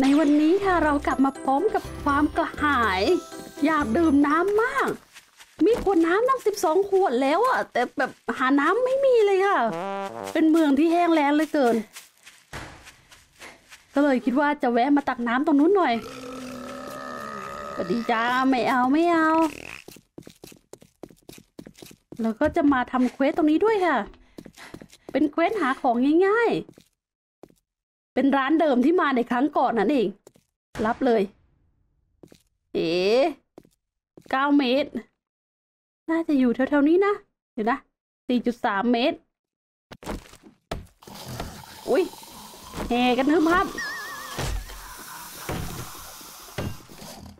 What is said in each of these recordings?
ในวันนี้ค่ะเรากลับมาพร้อมกับความกระหาย อยากดื่มน้ำมาก มีขวดน้ำตั้งสิบสองขวดแล้วอะแต่แบบหาน้ำไม่มีเลยค่ะ เป็นเมืองที่แห้งแล้งเลยเกิน ก็เลยคิดว่าจะแวะมาตักน้ำตรงนู้นหน่อยสวัสดีจ้าไม่เอาไม่เอา แล้วก็จะมาทำเควสตรงนี้ด้วยค่ะ เป็นเควสหาของง่ายๆ เป็นร้านเดิมที่มาในครั้งก่อนนั่นเอง รับเลย เอ๋เก้าเมตร น่าจะอยู่แถวๆนี้นะ เดี๋ยวนะสี่จุดสามเมตร อุ้ยแห่กันฮึมฮับ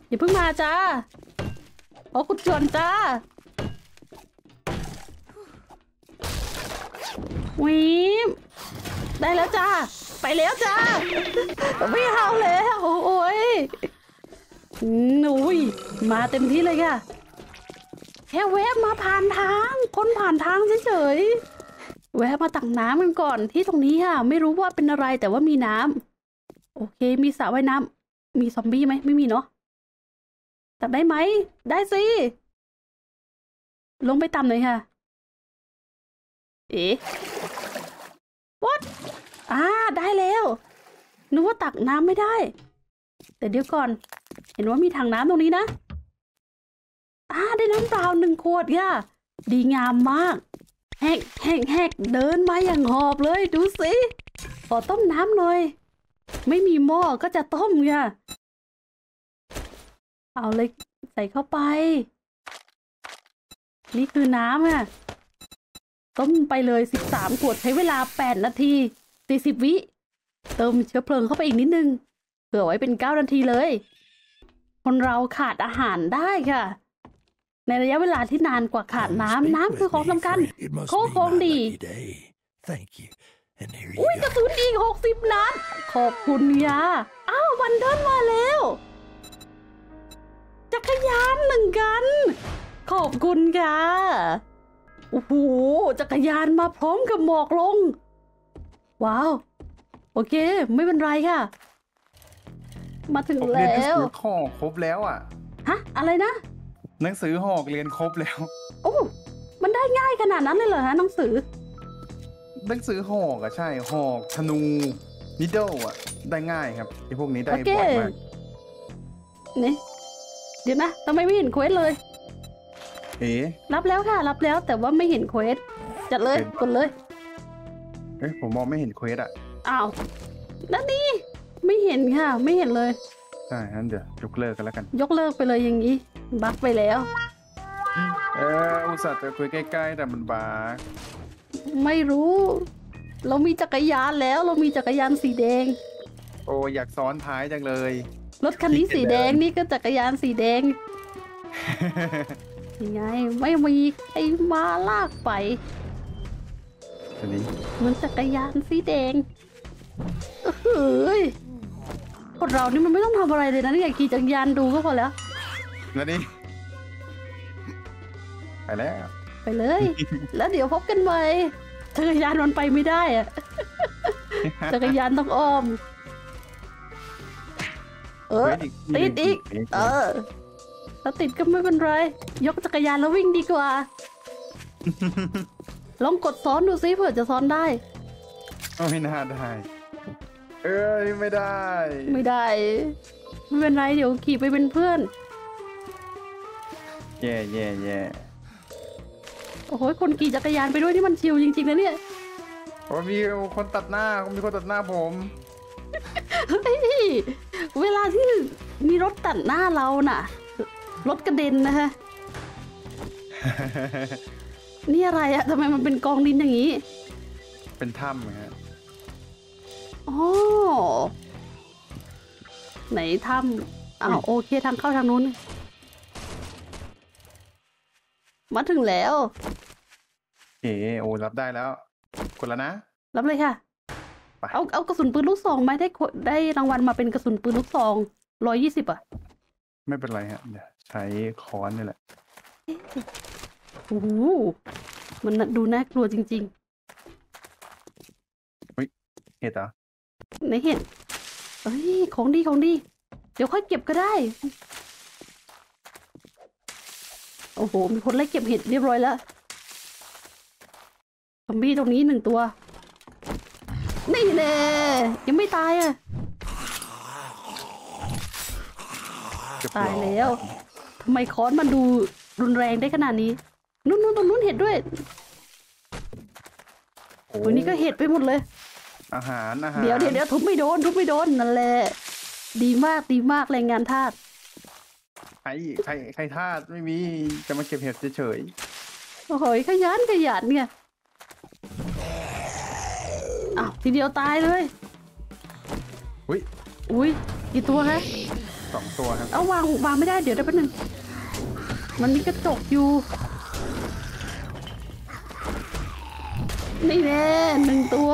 อย่าเพิ่งมาจ้าขอคุณจวนจ้าวิม ได้แล้วจ้า ไปแล้วจ้า ไม่เอาแล้วโอ้ยอืมอุ้ยมาเต็มที่เลยค่ะ แค่แวะมาผ่านทาง คนผ่านทางเฉยๆ แวะมาตักน้ำกันก่อนที่ตรงนี้ค่ะ ไม่รู้ว่าเป็นอะไรแต่ว่ามีน้ำโอเค มีสระว่ายน้ำมีซอมบี้ไหมไม่มีเนาะตักได้ไหม ได้สิ ลงไปต่ำหน่อยค่ะ เอ๊ะ what อ่าได้แล้วนึกว่าตักน้ำไม่ได้ แต่เดี๋ยวก่อน เห็นว่ามีถังน้ำตรงนี้นะอ่าได้น้ำเปล่าหนึ่งขวดค่ะดีงามมากแหกแหกแหกเดินมาอย่างหอบเลย ดูสิขอต้มน้ำหน่อย ไม่มีหม้อก็จะต้มค่ะเอาเลยใส่เข้าไป นี่คือน้ำอะ ต้มไปเลยสิบสามขวดใช้เวลาแปดนาที สี่สิบวิเติมเชื้อเพลิงเข้าไปอีกนิดนึงเผื่อไว้เป็นเก้านาทีเลย คนเราขาดอาหารได้ค่ะ ในระยะเวลาที่นานกว่าขาดน้ำน้ำคือของสำคัญโคกของดี Thank you. And here you อุ้ยก go. ระสุนอีกหกสิบนัดขอบคุณยาอ้าววันเดินมาแล้วจักรยานหนึ่งกัน ขอบคุณค่ะโอ้โหจักรยานมาพร้อมกับหมอกลง ว้าว โอเค ไม่เป็นไรค่ะ มาถึงผมเรียนหนังแล้วสือหอกครบแล้วอะ ฮะ อะไรนะ หนังสือหอกเรียนครบแล้ว โอ้ มันได้ง่ายขนาดนั้นเลยเหรอฮะหนังสือ หนังสือหอกอะใช่หอกธนูนิดเดิลอะได้ง่ายครับไอ้พวกนี้ได้โอเค บ่อยมากนี่ เดี๋ยวนะทำไมไม่เห็น quest เลย เอ๊ะรับแล้วค่ะ รับแล้วแต่ว่าไม่เห็น quest จัดเลย เป็น กดเลย เอ๊ะผมมองไม่เห็น quest อะอ้าวนั่นนี่ไม่เห็นค่ะ ไม่เห็นเลย ใช่งั้นเดี๋ยวยกเลิกกันแล้วกัน ยกเลิกไปเลยอย่างนี้ bug ไปแล้ว เอออุตส่าห์จะคุยใกล้ๆแต่มันบาร์กไม่รู้ เรามีจักรยานแล้วเรามีจักรยานสีแดง โอ้อยากซ้อนท้ายจังเลย รถคันนี้สีแดงนี่ก็จักรยานสีแดงยังไงไม่มีใครมาลากไป อันนี้เหมือนจักรยานสีแดงเฮ้ยคนเรานี่มันไม่ต้องทำอะไรเลยนะเนี่ยขี่จักรยานดูก็พอแล้วแล้วนี่ไปแล้วไปเลย แล้วเดี๋ยวพบกันใหม่จักรยานมันไปไม่ได้อะจักรยานต้องอ้อม เออเควสอีกที่ติดอีกหนึ่งเออถ้าติดก็ไม่เป็นไร ยกจักรยานแล้ววิ่งดีกว่า ลองกดซ้อนดูซิเผื่อจะซ้อนได้โอ้ไม่น่าได้ เอ้ยไม่ได้ ไม่ได้ ไม่เป็นไรเดี๋ยวขี่ไปเป็นเพื่อน แย่แย่แย่โอ้โหคนขี่จักรยานไปด้วยนี่มันชิลจริงๆนะเนี่ยโอ้มีคนตัดหน้ามีคนตัดหน้าผมเฮ้ยเวลาที่มีรถตัดหน้าเราน่ะ รถกระเด็นนะฮะ นี่อะไรอะทำไมมันเป็นกองดินอย่างนี้ เป็นถ้ำฮะอ๋อไหนถ้ำอ้าวโอเคทางเข้าทางนู้น มาถึงแล้วเอ๋โอ้รับได้แล้วกดแล้วนะ รับเลยค่ะไปเอาเอากระสุนปืนลูกซองไหมได้โคได้รางวัลมาเป็นกระสุนปืนลูกซองร้อยยี่สิบอะ ไม่เป็นไรฮะเดี๋ยวใช้ค้อนนี่แหละ โอ้โหมันน่ะดูน่ากลัวจริงเห็ดเหรอๆในเห็นเอ้ยของดีของดี เดี๋ยวค่อยเก็บก็ได้ โอ้โห มีคนไล่เก็บเห็ดเรียบร้อยแล้วซอมบี้ตรงนี้หนึ่งตัว นี่แน่ยังไม่ตายอะเรีบร้อตายแล้วทำไมค้อนมันดูรุนแรงได้ขนาดนี้ นู่นนู่นตรงนู้นเห็ดด้วยโอ้ตัวนี้ก็เห็ดไปหมดเลย อาหารอาหารเดี๋ยวเดี๋ยวเดี๋ยวทุบไม่โดนทุบไม่โดนนั่นแหละดีมากดีมากแรงงานทาสใครใครใครทาสไม่มีจะมาเก็บเห็ดเฉยโอ้โหขยันขยันเนี่ยอ้าวทีเดียวตายเลยๆอุ้ยอุ้ยกี่ตัวฮะสองตัวครับเอาวางวางไม่ได้เดี๋ยวได้แป๊บนึงมันมีกระจกอยู่ นี่แน่หนึ่งตัว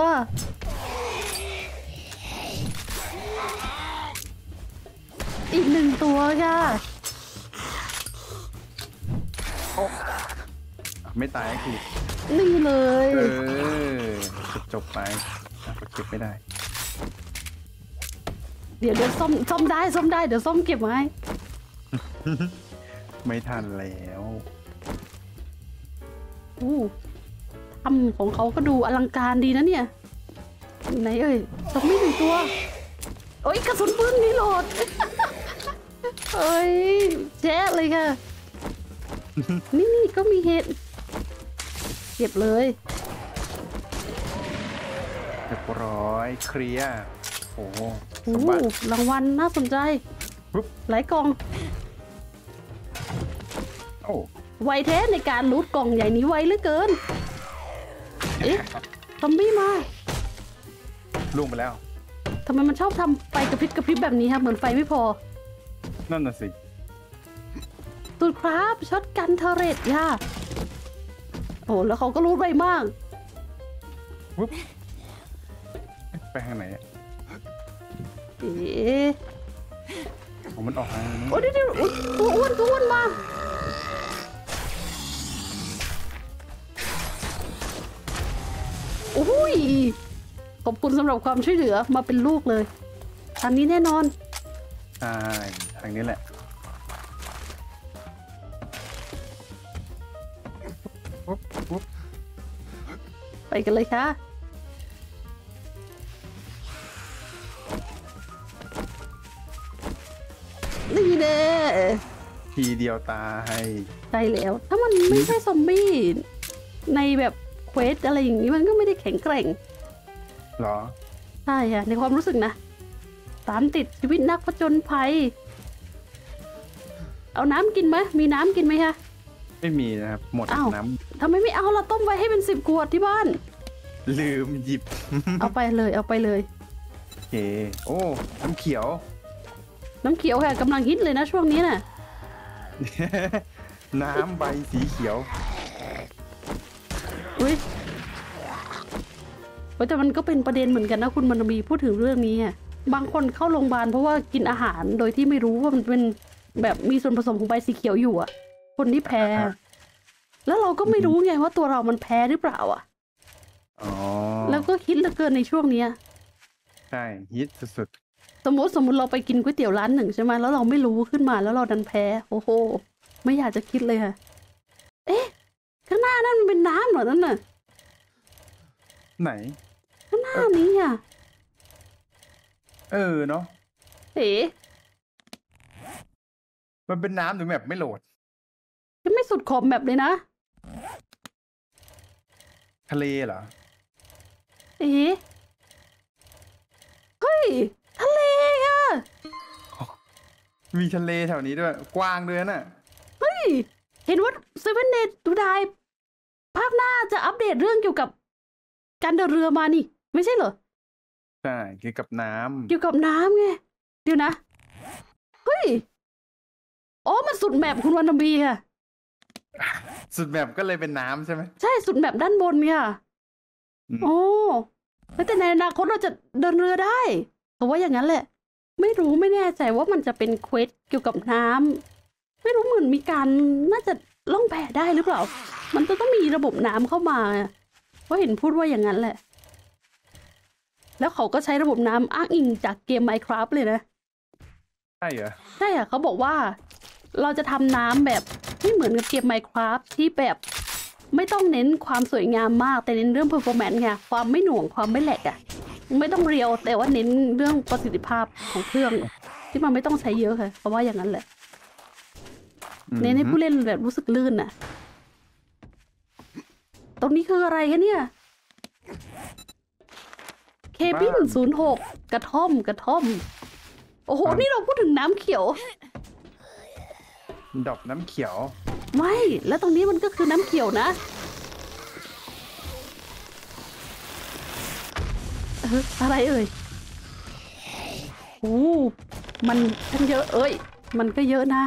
อีกหนึ่งตัวค่ะไม่ตายก็คือนี่เลยเออจบจบไปอะก็เก็บไม่ได้ เดี๋ยวเดี๋ยวซ่อมซ่อมได้ซ่อมได้เดี๋ยวซ่อมเก็บไว้ไม่ทันแล้วอู้ ทำของเขาก็ดูอลังการดีนะเนี่ยไหนเอ่ยซอมบี้หนึ่งตัวโอ้ยกระสุนปืนนี่โหลดเอ้ยแจ๊ะเลยค่ะ นี่นี่ก็มีเห็ดเก็บเลยเรียบร้อยเคลียร์โอ้โหสโอ้มบัติรางวัลน่าสนใจปุ๊บหลายกล่องโอ้ไวแท้ในการรูดกล่องใหญ่นี้ไวเหลือเกิน เอ๊ะซอมบี้มาล่วงไปแล้วทำไมมันชอบทำไฟกระพริบกระพริบแบบนี้ครับเหมือนไฟไม่พอ นั่นน่ะสิตูดครับช็อตกันเทอร์เรตย่าโอ้แล้วเขาก็รู้ไวมากไปทางไหนอะเอ๊ะผมมันออกทางนี้โอ้เดี๋ยวเดี๋ยวอุ๊ยตัวอ้วนตัวอ้วนมา อ้ยขอบคุณสำหรับความช่วยเหลือมาเป็นลูกเลยทางนี้แน่นอนใช่ทางนี้แหละปุ๊บปุ๊บไปกันเลยค่ะนี่แน่ทีเดียวตายใช่แล้ว ถ้ามันไม่ใช่ซอมบี้ในแบบเควสอะไรอย่างนี้มันก็ไม่ได้แข็งแกร่งเหรอ ใช่ค่ะในความรู้สึกนะตามติดชีวิตนักผจญภัย เอาน้ำกินไหมมีน้ำกินไหมคะไม่มีนะครับ หมดอ้าวน้ทำไมไม่เอาเราต้มไว้ให้เป็นสิบขวดที่บ้านำลืมหยิบ เอาไปเลยเอาไปเลยโอเคโอ้น้ำเขียว น้ำเขียวค่ะกำลังฮิตเลยนะช่วงนี้น่ะ น้ำใบสีเขียว อุ้ยเฮ้ยแต่มันก็เป็นประเด็นเหมือนกันนะคุณมันมีพูดถึงเรื่องนี้อะบางคนเข้าโรงพยาบาลเพราะว่ากินอาหารโดยที่ไม่รู้ว่ามันเป็นแบบมีส่วนผสมของใบสีเขียวอยู่อะคนที่แพ้อ่าฮะแล้วเราก็ไม่รู้ไงว่าตัวเรามันแพ้หรือเปล่าอะอ๋อแล้วก็คิดเหลือเกินในช่วงเนี้ยใช่ฮิตสุดสมมติสมมติเราไปกินก๋วยเตี๋ยวร้านหนึ่งใช่ไหมแล้วเราไม่รู้ขึ้นมาแล้วเราดันแพ้ โอ้โห ไม่อยากจะคิดเลยค่ะ เอ๊ะ ข้างหน้านั่นมันเป็นน้ำเหรอนั่นน่ะๆไหน ข้างหน้านี้อะ เออเนาะเอ๋มันเป็นน้ำถึงแบบไม่โหลดยังไม่สุดขอบแบบเลยนะ ทะเลเหรอ เอ๋เฮ้ย ทะเลอะ มีทะเลแถวนี้ด้วย กว้างด้วยน่ะ เฮ้ย เห็นว่าเซเว่นเดย์ตูไดภาคหน้าจะอัปเดตเรื่องเกี่ยวกับการเดินเรือมานี่ ไม่ใช่เหรอ ใช่เกี่ยวกับน้ำเกี่ยวกับน้ำไง เดี๋ยวนะ เฮ้ยอ๋อมันสุดแมปคุณวันนบีค่ะ สุดแบบก็เลยเป็นน้ำใช่ไหม ใช่สุดแมปด้านบนค่ะอืม โอ้แล้วแต่ในอนาคตเราจะเดินเรือได้เพราะว่าอย่างนั้นแหละ ไม่รู้ไม่แน่ใจว่ามันจะเป็นเควสเกี่ยวกับน้ำ ไม่รู้เหมือนมีการน่าจะล่องแพได้หรือเปล่า มันจะต้องมีระบบน้ำเข้ามาเพราะเห็นพูดว่าอย่างนั้นแหละ แล้วเขาก็ใช้ระบบน้ำอ้างอิงจากเกม Minecraft เลยนะ ใช่เหรอ ใช่อะเขาบอกว่าเราจะทำน้ำแบบที่เหมือนกับเกม Minecraft ที่แบบไม่ต้องเน้นความสวยงามมาก แต่เน้นเรื่อง performance ไงความไม่หน่วงความไม่แหลกอะไม่ต้องเรียวแต่ว่าเน้นเรื่องประสิทธิภาพของเครื่อง ที่มันไม่ต้องใช้เยอะค่ะเพราะว่าอย่างนั้นแหละ เน้นให้ผู้เล่นแบบรู้สึกลื่นน่ะ ตรงนี้คืออะไรคะเนี่ย เคบินศูนย์หกกระท่อมกระท่อม โอ้โห นี่เราพูดถึงน้ำเขียว ดอกน้ำเขียว ไม่ แล้วตรงนี้มันก็คือน้ำเขียวนะเอออะไรเอ่ยโอ้มันทั้งเยอะ เอ้ย มันก็เยอะนะ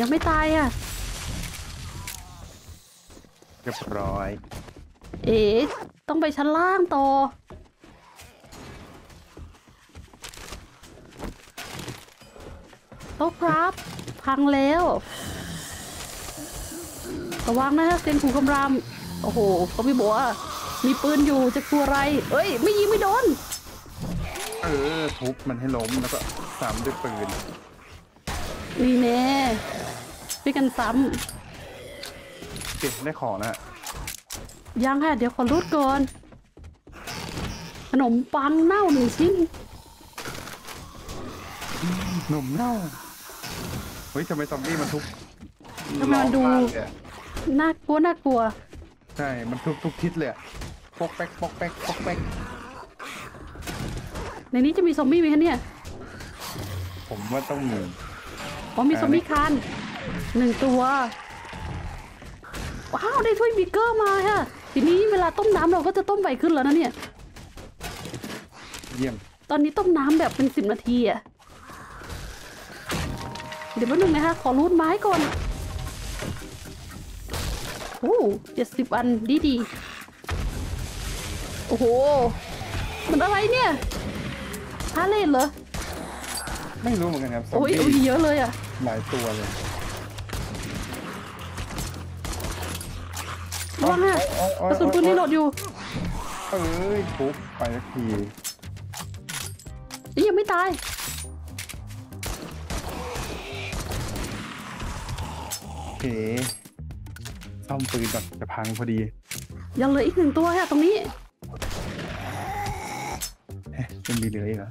ยังไม่ตายอะเรียบร้อย เอ๋ต้องไปชั้นล่างต่อ โต๊ะครับ พังแล้ว ระวังนะเซนขู่คำราม โอ้โหเขาพี่บอกว่ามีปืนอยู่จะกลัวอะไร เอ้ย ไม่ยิงไม่โดน เออ ทุบมันให้ล้มแล้วก็สามด้วยปืนนี่แน่ พี่กันซ้เก็บได้ของนะำยังค่ะเดี๋ยวขอรูดก่อน ขนมปังเน่าหนึ่งชิ้น หนุ่มเน่าเฮ้ยทำไมซอมบี้มันทุบทำไมมันดูร้องากเลยอะน่ากลัวน่ากลัว ใช่มันทุบทุกทิศเลยอะปอกแป๊กปอกแป๊กปอกแป๊กในนี้จะมีซอมบี้ไหมคะเนี่ยผมว่าต้องมีอ๋อมีซอมบี้คาน หนึ่งตัว ว้าว ได้ถ้วยบิกเกอร์มาค่ะ ทีนี้เวลาต้มน้ำเราก็จะต้มไวขึ้นแล้วนะเนี่ย เยี่ยม ตอนนี้ต้มน้ำแบบเป็นสิบนาทีอะเดี๋ยวแป๊บนึงนะคะ ขอรูดไม้ก่อน โอ้เจ็ดสิบอันดีดีๆโอ้โห มันอะไรเนี่ยฮาเล่นเหรอ ไม่รู้เหมือนกันครับซอมโอ้ยบี้โอ้ยเยอะเลยอะหลายตัวเลย ระวังอะโอ๊ยโอ๊ยกระสุนปืนรีโหลดอยู่ เอ้ยทุบไปสักทีนี่ยังไม่ตาย โอเคซ่อมปืนก่อนจะพังพอดี ยังเหลืออีกหนึ่งตัวค่ะตรงนี้เอ๊ะยังมีเหลืออีกเหรอ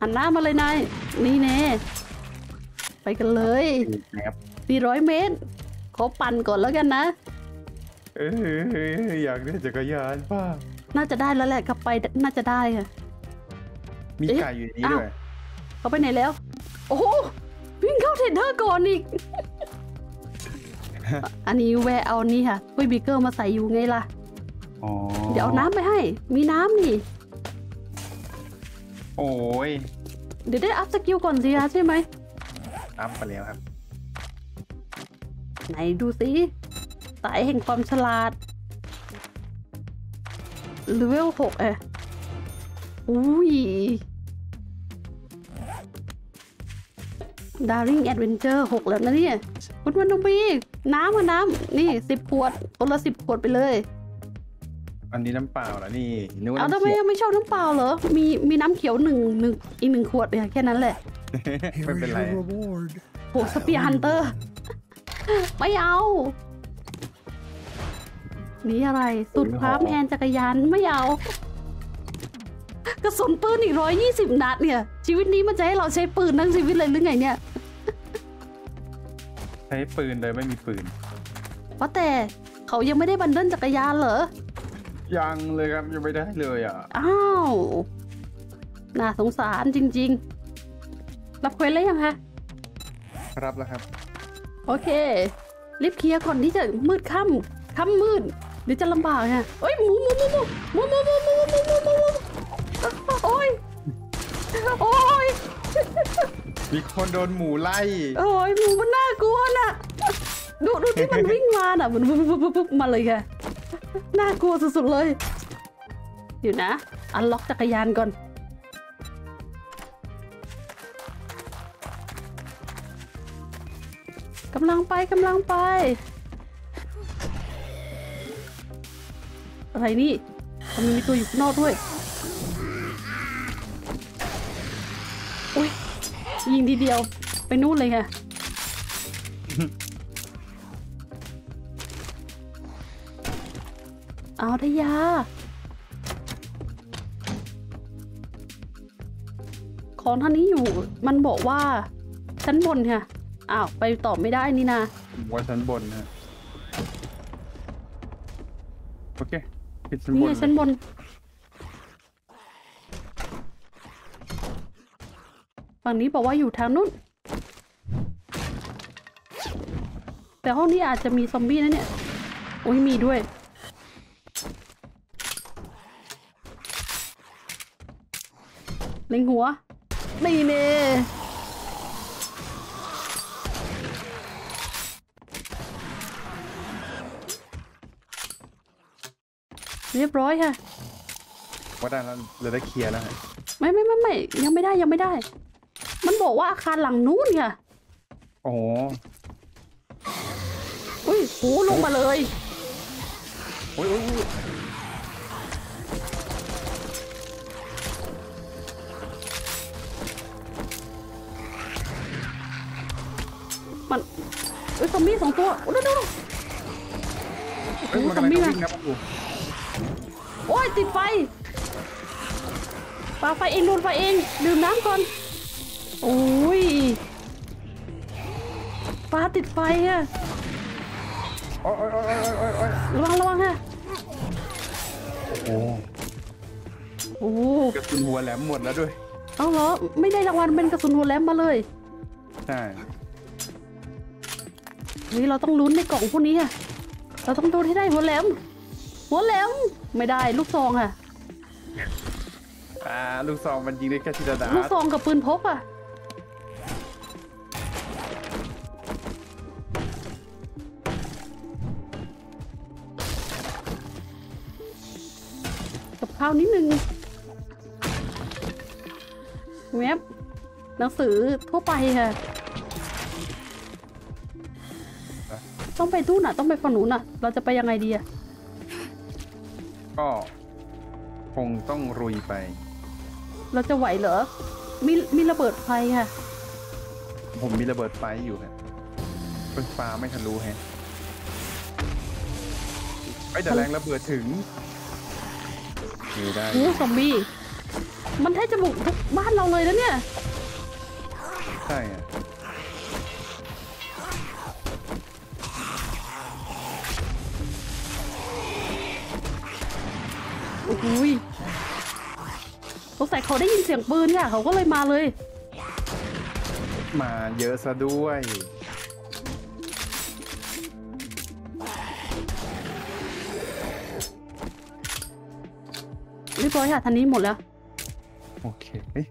หันหน้ามาเลยนายนี่แน่ไปกันเลยแนบ 400 เมตรขอปั่นก่อนแล้วกันนะเอ้ยอยากได้จักรยานป้าน่าจะได้แล้วแหละกลับไปน่าจะได้ค่ะมีเอ๊ะไก่อยู่ในนี้อ้าวด้วยเขาไปไหนแล้ว โอ้โหวิ่งเข้า trader ก่อนอีก อันนี้แวะเอานี่ค่ะถ้วย beaker มาใส่อยู่ไงล่ะอ๋อเดี๋ยวเอาน้ำไปให้ มีน้ำนี่ โอ้ย เดี๋ยวได้ up skill ก่อนสิคะใช่ไหม up ไปแล้วครับ ไหนดูสิสายแห่งความฉลาดเลเวลหกอะอุ้ย Daring Adventure หกแล้วนะเนี่ยคุณวันมีน้ำอะน้ำนี่สิบขวดคนละสิบขวดไปเลย อันนี้น้ำเปล่าเหรอนี่นึกว่าเอาทำน้ำไมเขียวไม่ชอบน้ำเปล่าเหรอ มีมีน้ำเขียวหนึ่งหนึ่งอีกหนึ่งขวดเนี่ยแค่นั้นแหละ Here ไม่ is เป็นไร your reward. โหสเปียฮันเตอร์ ไม่เอา นี่อะไร สุดความแฮนจักรยานไม่เอา กระสุนปืนอีกร้อยยี่สิบนัดเนี่ย ชีวิตนี้มันจะให้เราใช้ปืนทั้งชีวิตเลยหรือไงเนี่ย ใช้ปืนโดยไม่มีปืนว่าแต่เขายังไม่ได้บันเดิลจักรยานเหรอ ยังเลยครับยังไม่ได้เลยอะ อ้าว น่าสงสารจริง ๆ รับเควสแล้วยังคะ รับแล้วครับ โอเค รีบเคลียร์ก่อนที่จะมืดค่ำค่ำมืดเดี๋ยวจะลำบากฮะเอ้ยหมูหมูหมูหมูหมูหมูหมูหมูหมูหมูหมูหมูโอ้ยโอ้ยมีคนโดนหมูไล่ โอ้ยหมูมันน่ากลัวน่ะ ดูดูที่มันวิ่งมาน่ะมันปุ๊บปุ๊บปุ๊บปุ๊บมาเลยค่ะน่ากลัวสุดๆเลยเดี๋ยวนะ อันล็อกจักรยานก่อน กำลังไปกำลังไป อะไรนี่ทำไมมีตัวอยู่ข้างนอกด้วยอุ้ยยิงทีเดียวไปนู่นเลยค่ะเอาทด้ยา ของท่านนี้อยู่มันบอกว่าชั้นบนค่ะ อ้าวไปต่อไม่ได้นี่นะผมว่าชั้นบนนะโอเคปิดชั้นนี่บนไงเลยชั้นบน ฝั่งนี้บอกว่าอยู่ทางนู้น แต่ห้องนี้อาจจะมีซอมบี้นะเนี่ย โอ้ยมีด้วย เล็งหัว นี่เน่ เรียบร้อยค่ะว่าได้แล้วเหลือได้เคลียร์แล้วฮะไม่ไม่ไม่ไม่ยังไม่ได้ยังไม่ได้ มันบอกว่าอาคารหลังนู้นค่ะโอ้โหอุ้ยโหลงมาเลยโอ้ยโอ้ยโอ้ยมันเอ้ยซอมบี้สองตัวโอ้ดูดูดูเอ้ยโอ้มันซอมกำลังบี้จะมาวิ่งนะปู โอ้ยติดไฟปาไฟเองโดนไฟเองดื่มน้ำก่อนโอ้ยปลาติดไฟอะโอ้ยโอ้ยโอ้ยโอ้ยโอ้ยโอ้ยระวังระวังฮะโอ้โอ้กระสุนหัวแหลมหมดแล้วด้วยเอาเหรอไม่ได้รางวัลเป็นกระสุนหัวแหลมมาเลยใช่เฮ้ยเราต้องลุ้นในกล่องพวกนี้ค่ะเราต้องโดนให้ได้หัวแหลม หัวแหลมไม่ได้ลูกซองค่ะอ่าลูกซองมันยิงได้แค่ทีละดาลูกดซองกับปืนพกอะกับข้าวนิดนึงเว็บหนังสือทั่วไปค่ะ ต้องไปตู้น่ะ ต้องไปฝั่งนู้นน่ะ เราจะไปยังไงดีอะ ก็คงต้องรุยไป เราจะไหวเหรอ มีมีระเบิดไฟค่ะ ผมมีระเบิดไฟอยู่ฮะเป็นฟ้าไม่ทะลุแฮะไอ้ยแต่แรงระเบิดถึงอยู่ได้โอ้ซอมบี้ มันแทบจะบุกทุกบ้านเราเลยนะเนี่ย ใช่อะ อ้โหยสงสัยเขาได้ยินเสียงปืนค่ะเขาก็เลยมาเลย มาเยอะซะด้วย เรียบร้อยค่ะทันนี้หมดแล้ว โอเคเอ้ย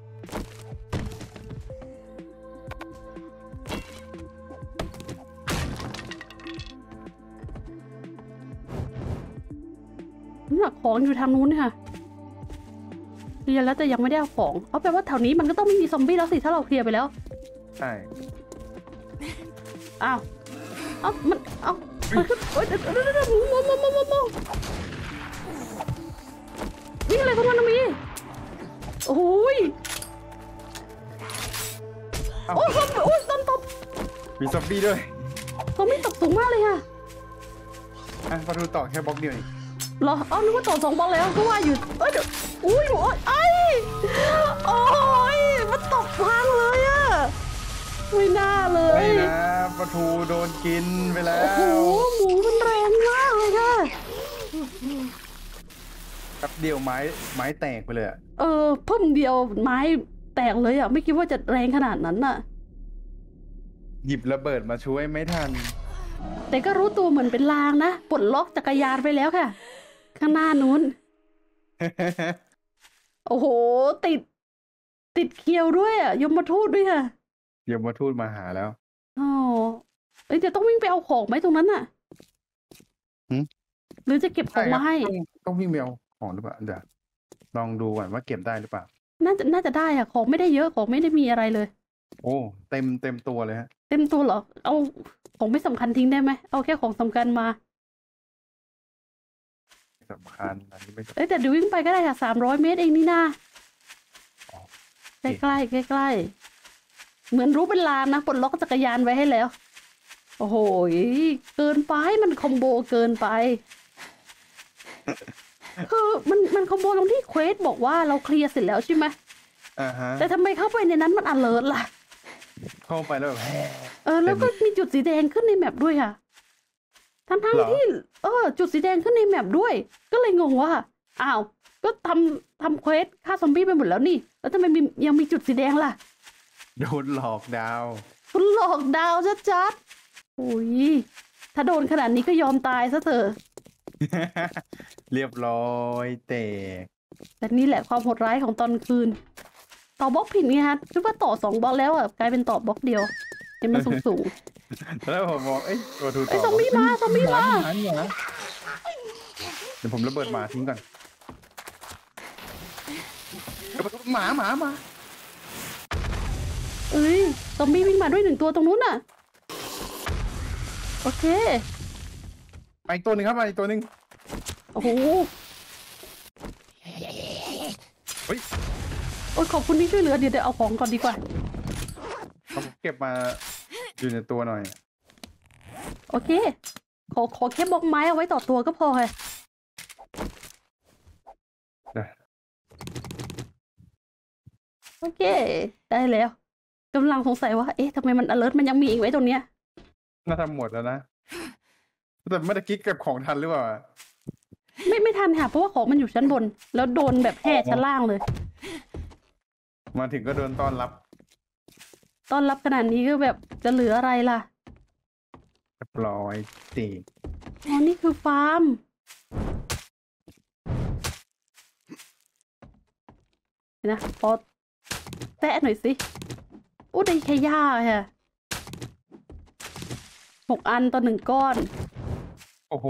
ของอยู่ทางนู้นค่ะเคลียร์แล้วแต่ยังไม่ได้เอาของเอาแปลว่าแถวนี้มันก็ต้องไม่มีซอมบี้แล้วสิถ้าเราเคลียร์ไปแล้ว ใช่อ้าวเอ้ามันเอ้ามันขึ้นเอ้ยเดี๋ยวเดี๋ยวเดี๋ยวเดี๋ยวหมูหมูหมูหมูหมูหมูวิ่งอะไรของมันนะมีโอ้ยเอ้าโอ้ยซอมโอ้ยต้นตบมีซอมบี้ด้วยซอมบี้ตบสูงมากเลยค่ะอะประตูต่อแค่บล็อกเดียวเอง เหรออ๋อนึกว่าต่อสองบล็อกแล้วก็ว่าอยู่เอ้ยเดี๋ยวอุ้ยโอ้ยไอ้โอ้ยมันตกพังเลยอะไม่น่าเลยไม่นะประตูโดนกินไปแล้โอ้โหวหมูมันแรงมากเลยค่ะแป๊บเดียวไม้ไม้แตกไปเลยอะเออเพิ่มเดียวไม้แตกเลยอะไม่คิดว่าจะแรงขนาดนั้นน่ะหยิบระเบิดมาช่วยไม่ทัน แต่ก็รู้ตัวเหมือนเป็นลางนะปลดล็อกจักรยานไปแล้วค่ะ ข้างหน้านู้น โอ้โห ติด ติดเคียวด้วยอะยมมาทูตด้วยค่ะเดี๋ยวมาทูตมาหาแล้วอ๋อเอ้ยเดี๋ยวต้องวิ่งไปเอาของไหมตรงนั้นน่ะหืมหรือจะเก็บของมาให้ต้องต้องวิ่งไปเอาของหรือเปล่าเดี๋ยวลองดูก่อนว่าเก็บได้หรือเปล่า น่าจะน่าจะได้อะ ของไม่ได้เยอะของไม่ได้มีอะไรเลย โอ้เต็มเต็มตัวเลยฮะ เต็มตัวเหรอ เอาของไม่สำคัญทิ้งได้ไหมเอาแค่ของสำคัญมา สสำคัญ อันนี้ไม่สำคัญเอ้ยแต่เดี๋ยววิ่งไปก็ได้ค่ะสามร้อยเมตรเองนี่นาอ๋อใกล้ใกล้ใกล้ใกล้ๆเหมือนรู้เป็นลานนะปลดล็อกจักรยานไว้ให้แล้ว โอ้โหเกินไปมัน combo เกินไปคือมันมัน combo ตรงที่ quest บอกว่าเราเคลียร์เสร็จแล้วใช่ไหมอ่าฮะแต่ทำไมเข้าไปในนั้นมัน alert ล่ะ เข้าไปแล้วแบบแฮ่เออ แล้วก็มีจุดสีแดงขึ้นใน map ด้วยค่ะ ทั้งทั้งเหรอ ที่เออจุดสีแดงขึ้นใน map ด้วย ก็เลยงงว่าอ้าวก็ทำทำเควสฆ่าซอมบี้ไปหมดแล้วนี่ แล้วทำไมมียังมีจุดสีแดงล่ะ โดนหลอกดาวคุณหลอกดาวชัดๆโอ้ยถ้าโดนขนาดนี้ก็ยอมตายซะเถอะเรียบร้อยเตะแต่นี่แหละความโหดร้ายของตอนคืน ต่อบล็อกผิดไงฮะคิดว่าต่อสองบล็อกแล้วอะกลายเป็นต่อบล็อกเดียวเห็นมันสูง แล้วผมบอกเอ้ยตัวทูๆไอ้ต่ซอมบี้มาซอมบี้มาหมาเนี่ยนะเดี๋ยวผมระเบิดหมาทิ้งก่อนเดี๋ยวหมาหมามาเอ้ยซอมบี้วิ่งมาด้วยหนึ่งตัวตรงนู้นน่ะ โอเคมาอีกตัวหนึ่งครับมาอีกตัวหนึ่งโอ้โหเฮ้ยโอ้ยขอบคุณที่ช่วยเหลือเดี๋ยวเดี๋ยวเอาของก่อนดีกว่าเอาผมเก็บมา อยู่ในตัวหน่อย โอเค ขอขอแค่บล็อกไม้เอาไว้ต่อตัวก็พอค่ะได้โอเค ได้แล้วกำลังสงสัยว่า เอ๊ะทำไมมัน alert มันยังมีอีกไว้ตรงเนี้ย น่าทำหมดแล้วนะ แต่เมื่อกี้เก็บของทันหรือเปล่า ไม่ไม่ทันค่ะ เพราะว่าของมันอยู่ชั้นบน แล้วโดนแบบแห่ชั้นล่างเลย มาถึงก็โดนต้อนรับ ต้อนรับขนาดนี้ก็แบบจะเหลืออะไรล่ะเรียบร้อยเตะอ๋อนี่คือฟาร์มเดี๋ยวนะพอแตะหน่อยสิอู้ได้แค่หญ้าค่ะหกอันต่อหนึ่งก้อน โอ้โห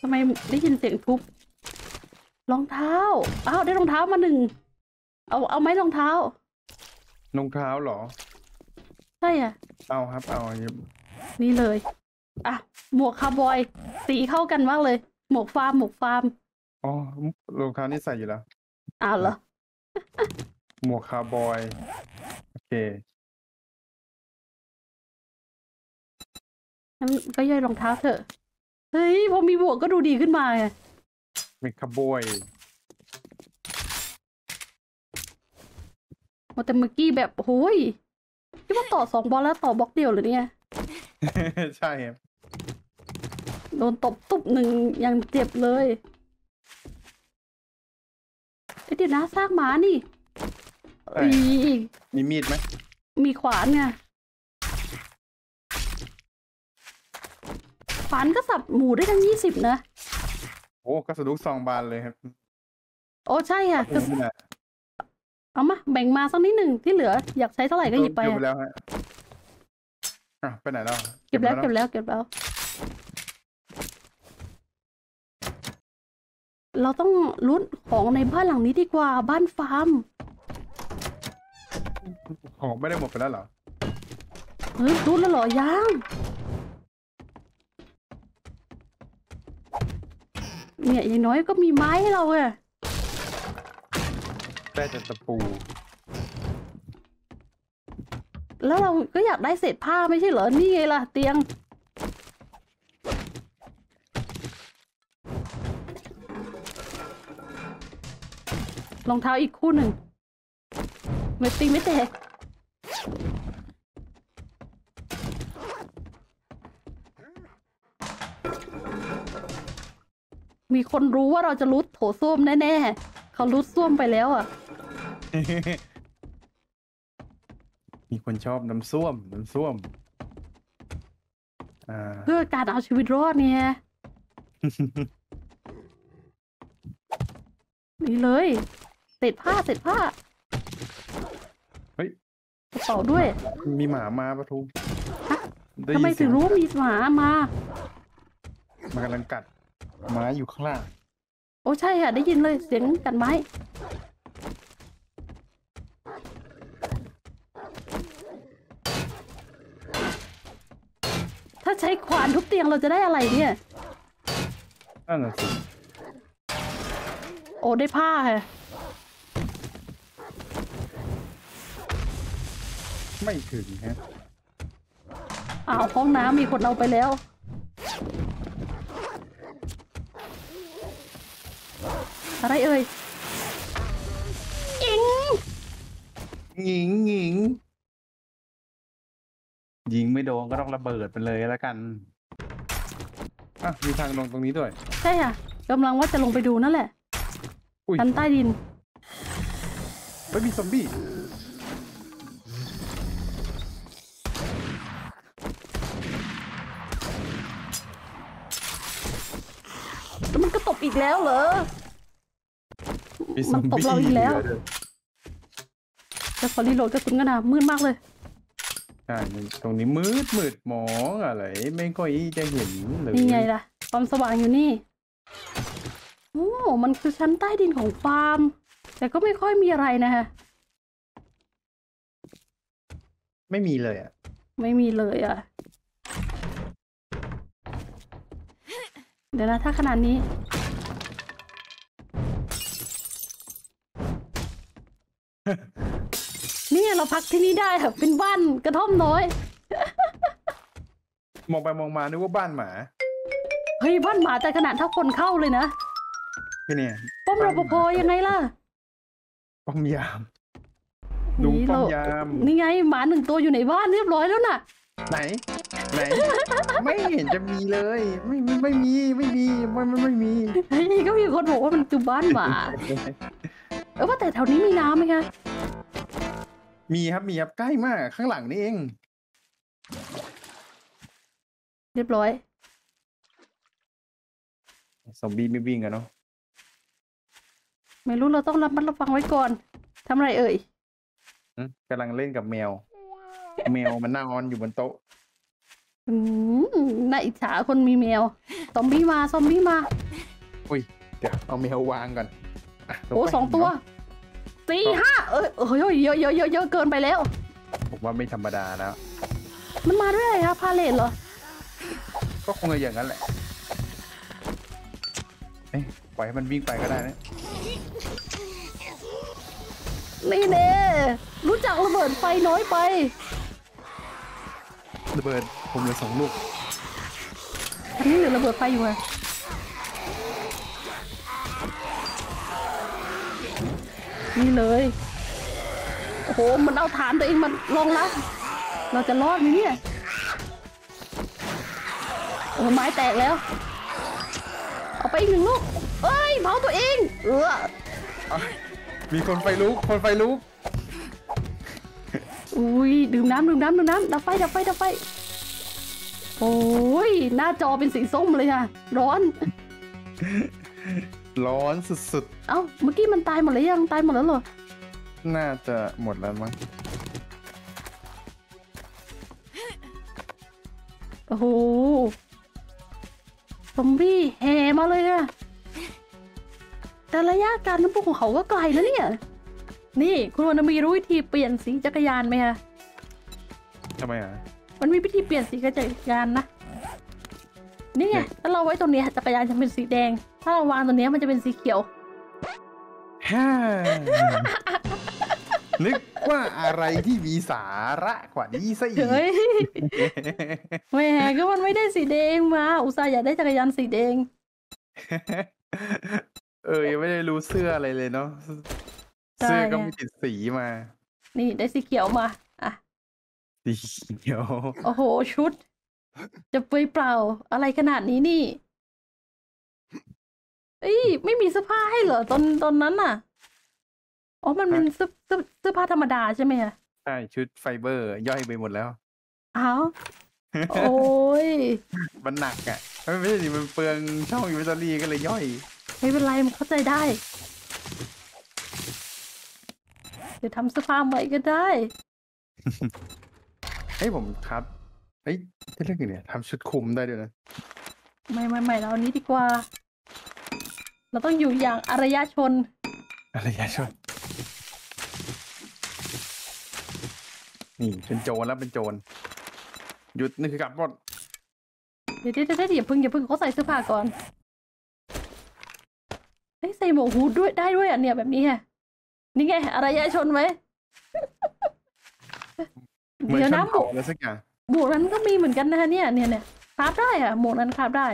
ทำไมได้ยินเสียงทุบรองเท้า อ้าว ได้รองเท้ามาหนึ่ง เอา เอาไหมรองเท้ารองเท้าเหรอ ใช่อะ เอาครับเอานี่เลย อะ หมวกคาวบอย สีเข้ากันมากเลย หมวกฟาร์ม หมวกฟาร์ม อ๋อรองเท้านี่ใส่อยู่แล้ว อ้าวเหรอ หมวกคาวบอย โอเคงั้นก็ย่อยรองเท้าเถอะ เฮ้ย พอมีหมวกก็ดูดีขึ้นมาไงมีคาวบอยโอ้แต่เมื่อกี้แบบโอ้ย คิดว่าต่อสองบล็อกแล้วต่อบล็อกเดียวเหรือเนี่ยใช่ครับโดนตบตุบหนึ่งยังเจ็บเลยเอ้ยเดี๋ยวนะซากหมานี่ใช่อีมีมีดไหมมีขวานไงขวานก็สับหมูได้ทั้งยี่สิบนะ โอ้กระสุนลูกซองบานเลยครับ โอ้ใช่ค่ะก็นี่นะ เอามาแบ่งมาสักนิดหนึ่งที่เหลือ อยากใช้เท่าไหร่ก็หยิบไปเก็บอะไปแล้วฮะอะไปไหนแล้วเก็บแล้วไปเก็บแล้วเก็บแล้ว เราต้องลุ้นของในบ้านหลังนี้ดีกว่าบ้านฟาร์มของไม่ได้หมดไปแล้วเหรอเฮ้ยรู้แล้วเหรอยังเนี่ยอย่างน้อยก็มีไม้ให้เราอะ ได้แต่ตะปู แล้วเราก็อยากได้เศษผ้าไม่ใช่เหรอ นี่ไงล่ะ เตียง รองเท้าอีกคู่หนึ่งไม่ตีไม่แตกมีคนรู้ว่าเราจะรุดโถส้วมแน่ ๆ เขารุดส้วมไปแล้วอะ มีคนชอบน้ำส้วม น้ำส้วม อ่า เพื่อการเอาชีวิตรอดเนี่ย นี่เลยเศษผ้าเศษผ้าเฮ้ย กระเป๋าด้วยมีหมามาปะทุฮะด้ทำไมยินถึเสียงรู้ว่ามีหมามา มันกำลังกัดหมาอยู่ข้างล่าง โอ้ใช่ค่ะได้ยินเลยเสียงกันไม้าใช้ขวานทุบเตียงเราจะได้อะไรเนี่ย นั่นน่ะสิโอ้ได้ผ้าค่ะไม่ถึงฮะอ้าวห้องน้ำมีคนเอาไปแล้ว อะไรเอ่ยอิงหญิงหญิง ยิงไม่โดนก็ต้องระเบิดไปเลยแล้วกันอะมีทางลงตรงนี้ด้วย ใช่ค่ะกำลังว่าจะลงไปดูนั่นแหละอุ้ยชั้นใต้ดินไม่มีซอมบี้แล้วมันก็ตบอีกแล้วเหรอมีซอมมันตบบี้เราอีกแล้วเยะเยจะขอรีโหลดกระสุนกันนะมืดมากเลยใช่ตรงนี้มืดมืดมองอะไรไม่ค่อยจะเห็นเลยนี่ไงล่ะความสว่างอยู่นี่โอ้มันคือชั้นใต้ดินของฟาร์ม แต่ก็ไม่ค่อยมีอะไรนะฮะไม่มีเลยอะ ไม่มีเลยอะ เดี๋ยวนะถ้าขนาดนี้ เนี่ยเราพักที่นี่ได้ค่ะเป็นบ้านกระท่อมน้อย มองไปมองมานึกว่าบ้านหมา เฮ้ยบ้านหมาแต่ขนาดเท่าคนเข้าเลยนะคือเนี่ยป้อมรปภยังไงล่ะ ป้อมยามดูป้อมยาม นี่ไงหมาหนึ่งตัวอยู่ในบ้านเรียบร้อยแล้วน่ะ ไหน ไหน ไม่เห็นจะมีเลย ไม่ไม่ไม่มีไม่มีไม่ไม่ไม่มีเฮ้ยก็มีคนบอกว่ามันคือบ้านหมาเออว่าแต่แถวนี้มีน้ำไหมคะ มีครับมีครับใกล้มากข้างหลังนี่เอง เรียบร้อยซอมบี้ไม่วิ่งกันเนาะไม่รู้เราต้องระมัดระวังไว้ก่อนทำอะไรเอ่ยอืมกำลังเล่นกับแมว แมวมันนั่งออนอยู่บนโต๊ะอืมน่าอิจฉาคนมีแมว ซอมบี้มา ซอมบี้มา อุ้ย เดี๋ยวเอาแมววางก่อนะลโอ้ไปสองตัว สี่ห้าเอ้ยเอ้ยเยอะเยอะเยอะเยอะเกินไปแล้ว ผมว่าไม่ธรรมดาแล้ว มันมาด้วยอะไรคะพาเลทเหรอ ก็คงจะอย่างนั้นแหละ เอ๊ะปล่อยให้มันวิ่งไปก็ได้นะ นี่เน่รู้จักระเบิดไฟน้อยไประเบิดผมเหลือสองลูกอันนี้เหลือระเบิดไฟอยู่อะ นี่เลยโอ้โหมันเอาฐานตัวเองมันลงละเราจะรอดไหมเนี่ยโอ้ไม้แตกแล้ว เอาไปอีกหนึ่งลูกเอ้ยเผาตัวเองเอออะมีคนไฟลุกคนไฟลุกอุ้ยดื่มน้ำดื่มน้ำดื่มน้ำดับไฟดับไฟดับไฟโอ้ยหน้าจอเป็นสีส้มเลยค่ะร้อน ร้อนสุดเอ้า เมื่อกี้มันตายหมดเลยยัง ตายหมดแล้วเหรอๆน่าจะหมดแล้วมั้ง โอ้โห ซอมบี้แห่มาเลยอะแต่ระยะการน้ำพุของเขาก็ไกลนะเนี่ย นี่คุณวรรณมีรู้วิธีเปลี่ยนสีจักรยานไหมคะทำไมอะ มันมีวิธีเปลี่ยนสีจักรยานนะ นี่ไง ถ้าเราไว้ตรงเนี้ยจักรยานจะเป็นสีแดง ถ้าเราวางตรงเนี้ยมันจะเป็นสีเขียว ฮ่านึกว่าอะไรที่มีสาระกว่านี้ซะอีกเฮ้ยแหมก็มันไม่ได้สีแดงมา อุตส่าห์อยากได้จักรยานสีแดง เออ ยังไม่ได้รู้เสื้ออะไรเลยเนาะใช่เสื้อก็ไงมีติดสีมา นี่ได้สีเขียวมา อะ สีเขียว โอ้โหชุด จะเปลือยเปล่าอะไรขนาดนี้นี่ เอ้ยไม่มีเสื้อผ้าให้เหรอตอนตอนนั้นน่ะอ๋อมันเป็นเสื้อเสื้อเสื้อผ้าธรรมดาใช่ไหมคะใช่ชุดไฟเบอร์ ย่อยไปหมดแล้วอ้าวโอ้ยมันหนักอะไม่ไม่ใช่ดิมันเปลืองช่องอินเวนทอรี่ก็เลยย่อยไม่เป็นไรมันเข้าใจได้ เดี๋ยวทำเสื้อผ้าใหม่ก็ได้เฮ้ยผมครับเฮ้ยที่เรื่องเนี่ยทำชุดคลุมได้ด้วยนะ ไม่ไม่ไม่เราอันนี้ดีกว่า เราต้องอยู่อย่างอารยชนอะไรยาชน นี่เป็นโจรแล้วเป็นโจร หยุดนี่คือกลับรถเดี๋ยวเดี๋ยวเดี๋ยวอย่าพึ่งอย่าพึ่งเขาใส่เสื้อผ้าก่อนเอ้ยใส่หมวกฮูดด้วยได้ด้วยอะเนี่ยแบบนี้ไงนี่ไงอารยชนไหมเหมือนเดี๋ยวชนะนหมเผ่าวกอะไรสักอย่างหมวกนั้นก็มีเหมือนกันนะคะเนี่ยเนี่ยเนี่ยคราบได้อะหมวกนั้นคราบได้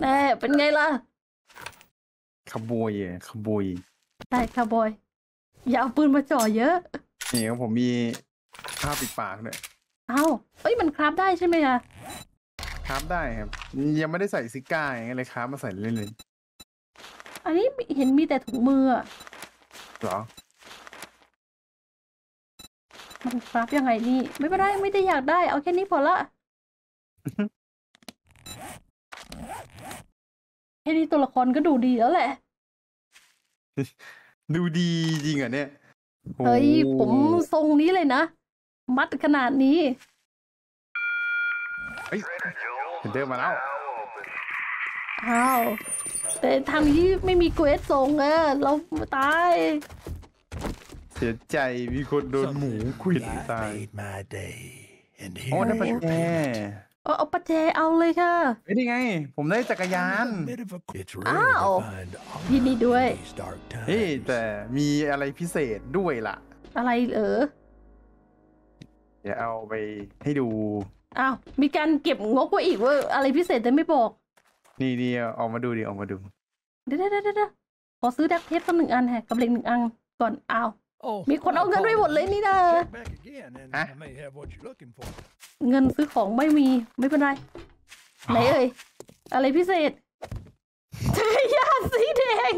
แน่เป็นไงล่ะ ขบวยอะขบวยได้ค่ะบอยอย่าเอาปืนมาจ่อเยอะ นี่ครับผมมีผ้าปิดปากด้วยเอ้าเอ้ยมันคราบได้ใช่ไหมคะครับได้ครับ ยังไม่ได้ใส่ซิก้าอย่างเงี้ยเลยครับมาใส่เล่นอันนี้เห็นมีแต่ถุงมืออะๆเหรอ มันคราบยังไงนี่ ไม่เป็นไรไม่ได้อยากได้ เอาแค่นี้พอละแค่นี้ตัวละครก็ดูดีแล้วแหละ ดูดีจริงเหรอเนี่ยโอ้เฮ้ยผมทรงนี้เลยนะ มัดขนาดนี้เฮ้ยเห็นเดินมาแล้วอ้าวแต่ทางนี้ไม่มีเควสส่งเออเราตาย เสียใจมีคนโดนหมูควิด That ตาย made my day. And โอ้ here ได้ประแจ เอาเอาประแจเอาเลยค่ะ เฮ้ยนี่ไง ผมได้จักรยาน I'm a bit of a it's rare Ow. to find all ยินดีด้วย these dark เฮ้ย times. แต่มีอะไรพิเศษด้วยล่ะ อะไรเออเดี๋ยวเอาไปให้ดู อ้าว มีการเก็บงบไว้อีกว่าอะไรพิเศษแต่ไม่บอก นี่นี่เอาออกมาดูดิออกมาดูเดี๋ยวเดี๋ยวเดี๋ยวเดี๋ยวขอซื้อดักเทปสักหนึ่งอันแฮะกับเหล็กหนึ่งอันก่อน อ้าว Oh, มีคนเอาเงินไปหมดเลยนี่นะ check back again, and Huh? I may have what you're looking for. เงินซื้อของไม่มีไม่เป็นไรไหนเอ่ยอะไรพิเศษจักรยานสีแดง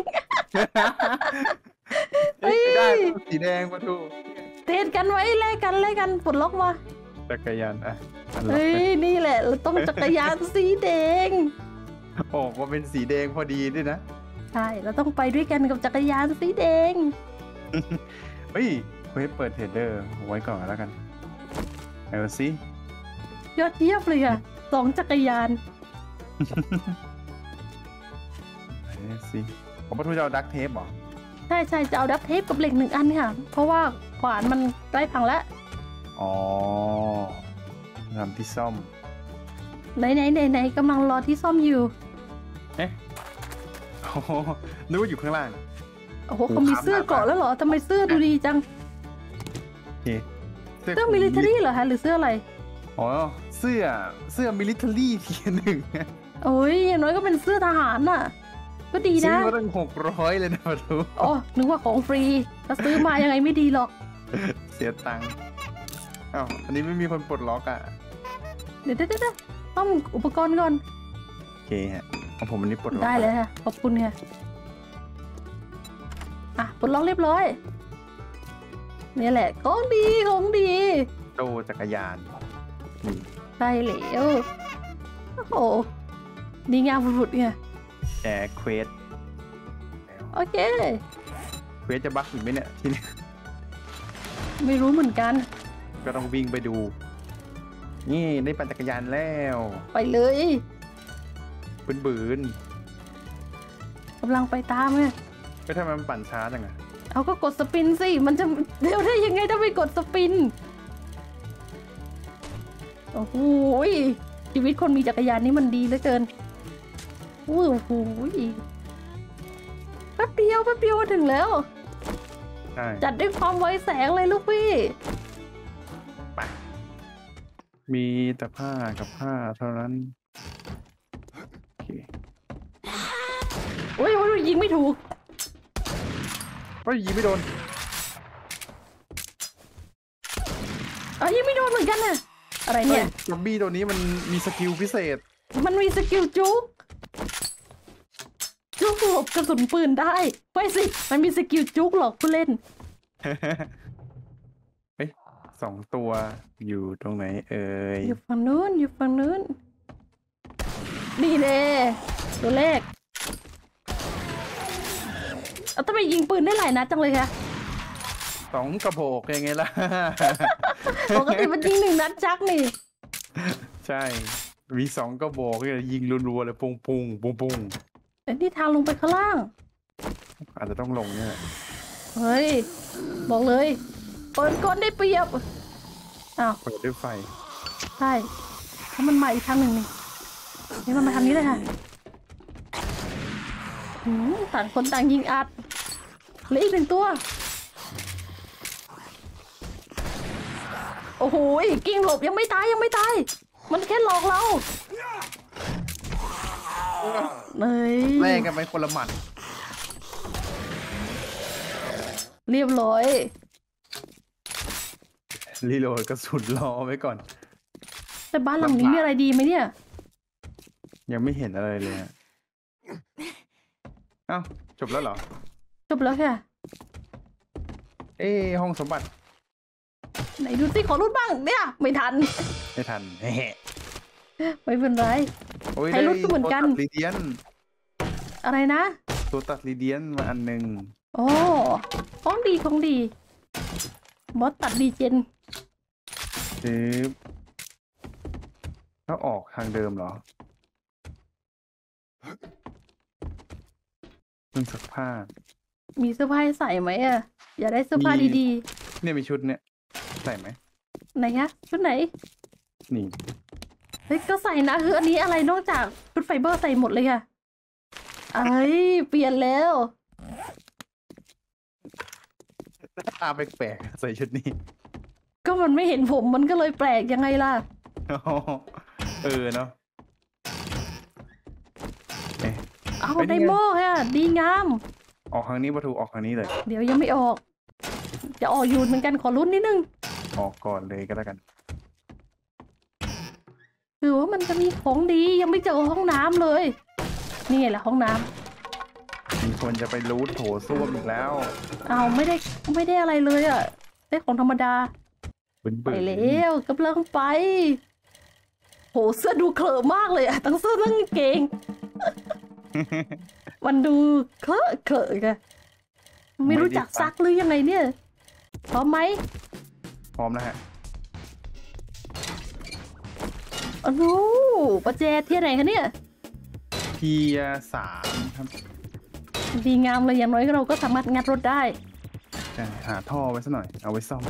เฮ้ยได้สีแดงมาดูเทรดกันไว้แลกกันแลกกันปลดล็อกมาจักรยานอะอันล็อกเฮ้ยนี่แหละเราต้องจักรยานสีแดงออกมาเป็นสีแดงพอดีด้วยนะใช่เราต้องไปด้วยกันกับจักรยานสีแดง เฮ้ย quest เปิด trader ไว้ก่อนแล้วกันเอาสิยอดเยี่ยมเลยอะสองจักรยานเอาสิผมว่าทุกจะเอา duct tape เหรอ ใช่ใช่จะเอา duct tape กับเหล็กหนึ่งอันค่ะ เพราะว่าขวานมันใกล้พังแล้ว อ๋อทำที่ซ่อม ไหนไหนไหนไหนกำลังรอที่ซ่อมอยู่ เอ๊ะโอ้โหนึกว่าอยู่ข้างล่าง โอ้โหเขามีเสื้อเกราะแล้วเหรอทำไมเสื้อดูดีจังโอเคเสื้อ military เหรอฮะหรือเสื้ออะไร อ๋อ เสื้อเสื้อ military ทีหนึ่งโอ้ยอย่างน้อยก็เป็นเสื้อทหารน่ะ ก็ดีซื้อนะมาตั้งหกร้อยเลยนะมาดูอ๋อนึกว่าของฟรีถ้าซื้อมายังไงไม่ดีหรอก เสียตังค์อ้าวอันนี้ไม่มีคนปลดล็อกอะ เดี๋ยวเดี๋ยวเดี๋ยวต้องอุปกรณ์ก่อน โอเคฮะของผมอันนี้ปลดล็อก ได้เลยค่ะขอบคุณค่ะอะปล ดล็อกเรียบร้อย นี่แหละของดีของดีโตจักรยานนี่ใช่แล้วโอ้โหดีงามสุดๆเนี่ยแล้ว quest โอเค quest จะ bug อีกไหมเนี่ยที่นี่ไม่รู้เหมือนกัน ก็ต้องวิ่งไปดู นี่ได้ปั่นจักรยานแล้ว ไปเลยบืนบืนกำลังไปตามไงๆ ไม่ทำไมมันปั่นช้าจังอะเอาก็กดสปินสิ มันจะเร็วได้ยังไงถ้าไม่กดสปิน โอ้โหยชีวิตคนมีจักรยานนี่มันดีเหลือเกินโอ้โหยแป๊บเดียวแป๊บเดียวมาถึงแล้วใช่จัดด้วยความไวแสงเลยลูกพี่มีแต่ผ้ากับผ้าเท่านั้นโอเคโอ้ยโอ้ยยิงไม่ถูก ก็ยิงไม่โดนเอ้ยยิงไม่โดนเหมือนกันน่ะ อะไรเนี่ย ซอมบี้ตัวนี้มันมี skill พิเศษ มันมี skill จุกจุกหลบกระสุนปืนได้ไม่สิ มันมีสกิลจุกหลอกผู้เล่นเฮ้ยสองตัวอยู่ตรงไหนเอ่ยอยู่ฝั่งนู้นอยู่ฝั่งนู้นนี่เน่ตัวเลข เอาทำไมยิงปืนได้หลายนัดจังเลยคะสองกระโบอกยังไงล่ะ ปกติมันยิงหนึ่งนัดจักนี่ ใช่ มีสองกระบอกเนี่ยยิงรัวๆเลยปุ้งปุ้งปุ้งปุ้งแต่นี่ทางลงไปข้างล่าง อาจจะต้องลงเนี่ยแหละเฮ้ย บอกเลยเปิดก้นได้เปรียบ อ้าว เปิดด้วยไฟ ใช่ถ้ามันมาอีกทางหนึ่งนี่นี่มันมาทางนี้เลยค่ะหืม ต่างคนต่างยิงอัดเหลืออีกหนึ่งตัว โอ้โหกิ้งหลบยังไม่ตายยังไม่ตาย มันแค่หลอกเราเฮ้ยแลกกันไปคนละหมัดเรียบร้อยรีโหลดกระสุนรอไว้ก่อน แต่บ้านหลังนี้มีอะไรดีไหมเนี่ย ยังไม่เห็นอะไรเลย อะเอ้าจบแล้วเหรอ จบแล้วค่ะ เอ้ห้องสมบัติ ไหนดูสิขอรุดบ้างเนี่ย ไม่ทัน ไม่ทันแฮะไม่เป็นไรโอ้ยให้รุดก็เหมือนกันตัวตัดรีเดียน อะไรนะ ตัวตัดรีเดียนมาอันหนึ่งโอ้ของดีของดี บอสตัดดีเจนจึ๊บแล้วออกทางเดิมเหรอ เพิ่งสักผ้า มีเสื้อผ้าให้ใส่ไหมอะอย่าได้เสื้อผ้ามี ดีเนี่ยมีชุดเนี่ย ใส่ไหมๆไหนฮะชุดไหน นี่เฮ้ยก็ใส่นะคืออันนี้อะไรนอกจากชุดไฟเบอร์ใส่หมดเลยค่ะเอ้ยเปลี่ยนแล้วตาแปลกๆใส่ชุดนี้ ก็มันไม่เห็นผมมันก็เลยแปลกยังไงล่ะอ๋อเออเนาะเอ๊ะ เอาเป็นไงไดโม่ค่ะดีงาม ออกทางนี้ประตูออกทางนี้เลย เดี๋ยวยังไม่ออก จะออกอยู่เหมือนกันขอรุ้นนิดนึง ออกก่อนเลยก็แล้วกัน คือว่ามันจะมีของดียังไม่เจอห้องน้ำเลย นี่ไงแหละห้องน้ำมีคนจะไปรูทโถส้วมอีกแล้ว เอาไม่ได้ไม่ได้อะไรเลยอะได้ของธรรมดาบึนไปบึนแล้วกำลังไปโหเสื้อดูเคลอะมากเลยอะทั้งเสื้อทั้งกางเกง มันดูเคลอะเคลอะกันไม่รู้จักซักหรือยังไงเนี่ย พร้อมไหม พร้อมแล้วฮะโอ้โหประแจที่ไหนคะเนี่ยเพียสามครับ ดีงามเลยอย่างน้อยเราก็สามารถงัดรถได้จะหาท่อไว้สักหน่อย เอาไว้ซ่อม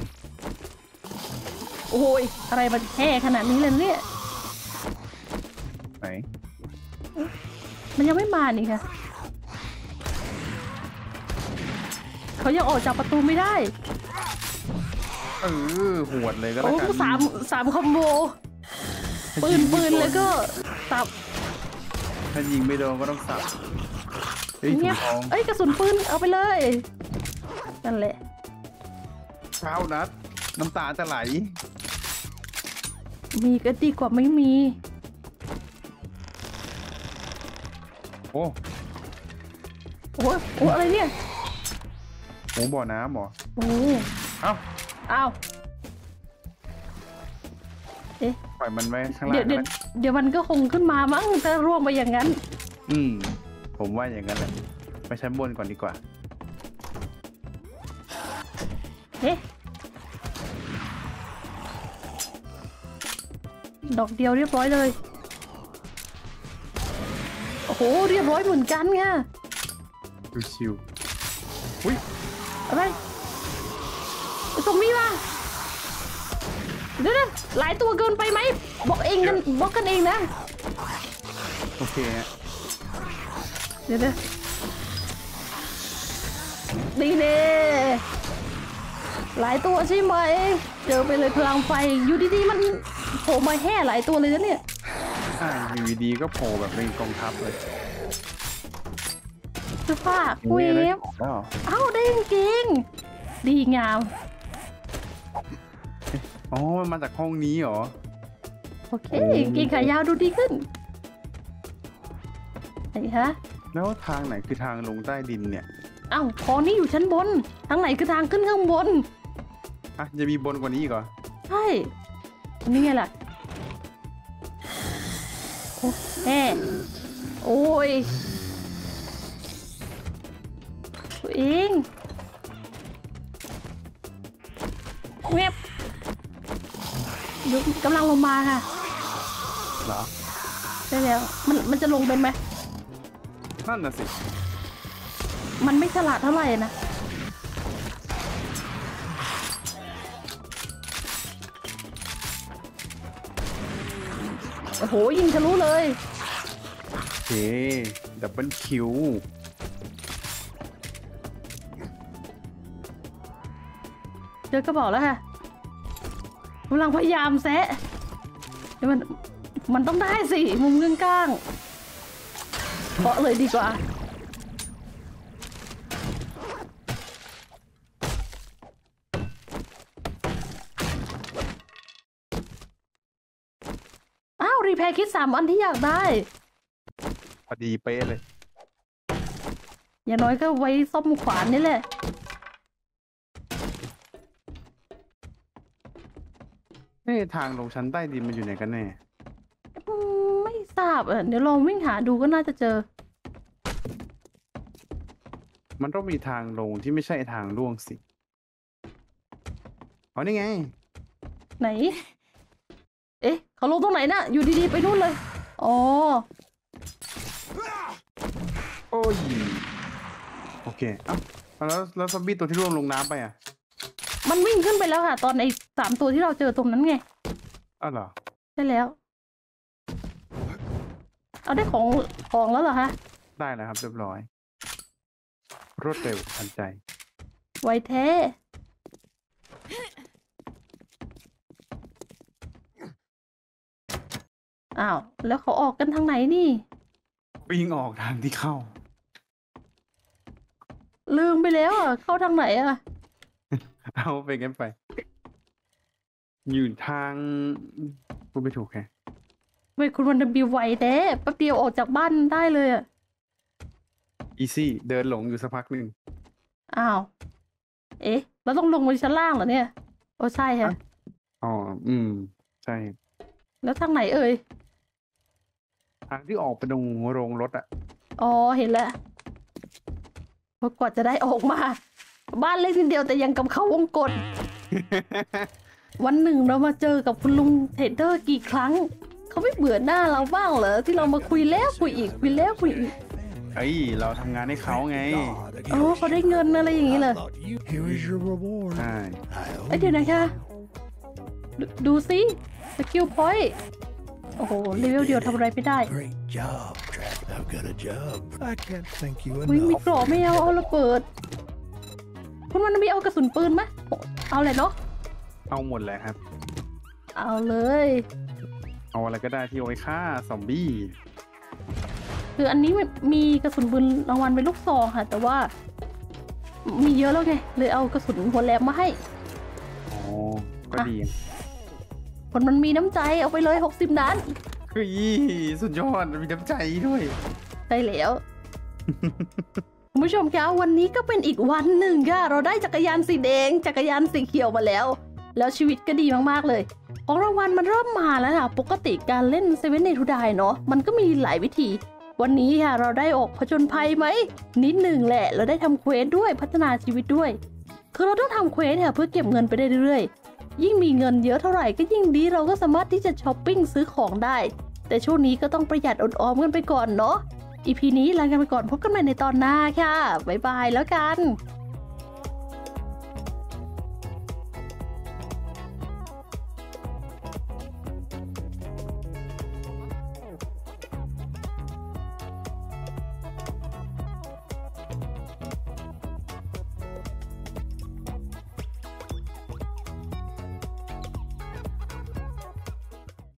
โอ้ย อะไรมันแห่ขนาดนี้เลยเนี่ยไหน มันยังไม่มานี่ค่ะ เขายังออกจากประตูไม่ได้ เออหวดเลยก็แล้โอ้วกันสามสามคอมโบ ปืนปืนแล้วก็ตับถ้ายิงไม่โดนก็ต้องสับเฮ้ยถุเงียงบทองเอ้ยกระสุนปืนเอาไปเลย นั่นแหละ เช้านัด น้ำตาจะไหล มีก็ดีกว่าไม่มี โอ้โอ้ยโอ้อะไรเนี่ยโหบ่อน้ำเหรอโอ้เอ้าอ้าวเอ๊ะปล่อยมันไว้ข้างล่าเดี๋ยวงเดี๋ยวนะเดี๋ยวมันก็คงขึ้นมามั้งถ้าร่วงไปอย่างนั้น อืม ผมว่าอย่างนั้นแหละ ไปชั้นบนก่อนดีกว่า เอ๊ะดอกเดียวเรียบร้อยเลย โอ้โหเรียบร้อยเหมือนกันไงดูชิวๆอุ้ยอะไรไอ้ซอมบี้มาเดี๋ยวๆหลายตัวเกินไปไหมบอกเองกันบอกกันเองนะ โอเคฮะเดี๋ยวๆดีเน่หลายตัวใช่ไหมเจอไปเลยพลังไฟอยู่ดีๆมันโผล่มาแห่หลายตัวเลยนะเนี่ย อ่าอยู่ดีๆก็โผล่แบบเป็นกองทัพเลยเสื้อผ้าเวนี่ยได้ฟของแล้วเหรอเอ้าได้จริงๆดีงาม อ๋อ มันมาจากห้องนี้เหรอ โอเคเกงขายาวดูดีขึ้นไหนฮะ แล้วทางไหนคือทางลงใต้ดินเนี่ย เอ้าของนี่อยู่ชั้นบน ทางไหนคือทางขึ้นข้างบน อะ จะมีบนกว่านี้อีกเหรอ ใช่ นี่ไงล่ะ แม่โอ้ยตัวเองเงียบเดี๋ยวกำลังลงมาค่ะเหรอใช่แล้วมันมันจะลงเป็นไหมนั่นน่ะสิ มันไม่ฉลาดเท่าไหร่นะโอ้โหยิงทะลุเลยโอ เค ดับเบิลคิว เจอกระบอกแล้วฮะกำลังพยายามแซะมัน มันต้องได้สิ มุมเงื่องก้างเพาะเลยดีกว่า อ้าว รีแพคคิดสามอันที่อยากได้ อดีเป๊ะเลย อย่างน้อยก็ไว้ซ่อมขวานนี่แหละเฮ้ยทางลงชั้นใต้ดินมันอยู่ไหนกันแน่อืมไม่ทราบเออเดี๋ยวลองวิ่งหาดูก็น่าจะเจอ มันต้องมีทางลงที่ไม่ใช่ทางล่วงสิอ๋อนี่ไง ไหน เอ๊ะ เขาลงตรงไหนน่ะ อยู่ดีๆ ไปนู่นเลย อ๋อโอ้ย โอเคเอ้าแล้วแล้วซอมบี้ตัวที่ร่วงลงน้ำไปอะ มันวิ่งขึ้นไปแล้วค่ะ ตอนไอ้สามตัวที่เราเจอตรงนั้นไงอ้าวเหรอได้แล้ว เอาได้ของของแล้วเหรอคะ ได้แล้วครับเรียบร้อย รวดเร็วทันใจ ไวแท้อ้าว แล้วเขาออกกันทางไหนนี่ วิ่งออกทางที่เข้า ลืมไปแล้วอะ เข้าทางไหนอะ เอาไปกันไป อยู่ทางพูดไม่ถูกแฮะเว้ยคุณวันดบิวไวแท้แป๊บเดียวออกจากบ้านได้เลยอะ อีซี่ เดินหลงอยู่สักพักหนึ่งอ้าว เอ๊ะ เราต้องลงไปชั้นล่างเหรอเนี่ย โอ้ใช่ค่ะอ๋อ อืม ใช่ แล้วทางไหนเอ่ย ทางที่ออกไปตรงโรงรถอะอ๋อ เห็นแล้ว กว่าจะได้ออกมา บ้านเล็กนิดเดียวแต่ยังกับเขาวงกฏวันหนึ่งเรามาเจอกับคุณลุงเทรดเดอร์กี่ครั้ง เขาไม่เบื่อหน้าเราบ้างเหรอที่เรามาคุยแล้วคุยอีกคุยแล้วคุยอีกเอ้ยเราทำงานให้เขาไง God, อ๋อเขาได้เงินอะไรอย่างนี้ I เลย thought you. Here is your reward. ใช่ I เอ้ย owe เดี๋ยวนะคะดูดูสิสกิลพอยต์โอ้โหเลเวลเดียวทำอะไรไม่ได้ Great job, Track. I've got a job. I can't thank you วิ่งมี enough. เกราะไม่เอาเอาระเบิด คุณวันมีเอากระสุนปืนไหมเอาเลยเนาะ เอาหมดแหละครับ เอาเลย เอาอะไรก็ได้ที่เอาไว้ฆ่าซอมบี้ คืออันนี้มันมีกระสุนปืนรางวัลเป็นลูกซองค่ะ แต่ว่า มีเยอะแล้วไง เลยเอากระสุนหัวแหลมมาให้ อ๋อ ก็ดี คนมันมีน้ำใจเอาไปเลยหกสิบนัด เฮ้ยสุดยอดมีน้ำใจด้วยได้แล้วคุณผู้ชมคะวันนี้ก็เป็นอีกวันหนึ่งค่ะเราได้จักรยานสีแดง จักรยานสีเขียวมาแล้ว แล้วชีวิตก็ดีมากๆเลย ของรางวัลมันเริ่มมาแล้วค่ะปกติการเล่นเซเว่นในทูดายเนาะมันก็มีหลายวิธี วันนี้ค่ะเราได้ออกผจญภัยไหมนิดหนึ่งแหละ เราได้ทำ quest ด้วยพัฒนาชีวิตด้วย คือเราต้องทำ quest ค่ะเพื่อเก็บเงินไปได้เรื่อยๆยิ่งมีเงินเยอะเท่าไหร่ก็ยิ่งดีเราก็สามารถที่จะช้อปปิ้งซื้อของได้ แต่ช่วงนี้ก็ต้องประหยัดอดออมกันไปก่อนเนาะอีพีนี้ลากันไปก่อนพบกันใหม่ในตอนหน้าค่ะบ๊ายบายแล้วกัน